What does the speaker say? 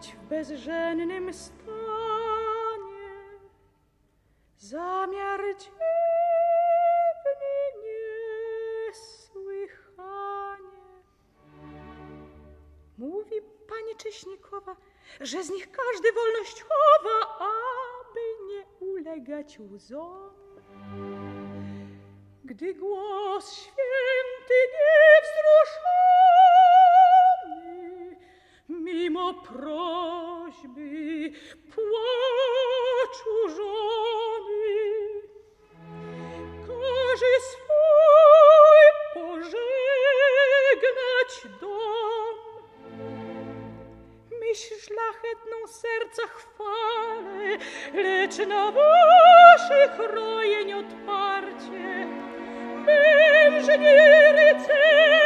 trwać w bezżennym stanie. Zamiar dziwny niesłychanie. Mówi pani Cześnikowa, że z nich każdy wolność chowa, aby nie ulegać łzom. Gdy głos święty niewzruszony, mimo prośby płaczu żony, każe swój pożegnać dom. Myśl szlachetną serca chwale, lecz na waszych rojeń odparcie mężni rycerze,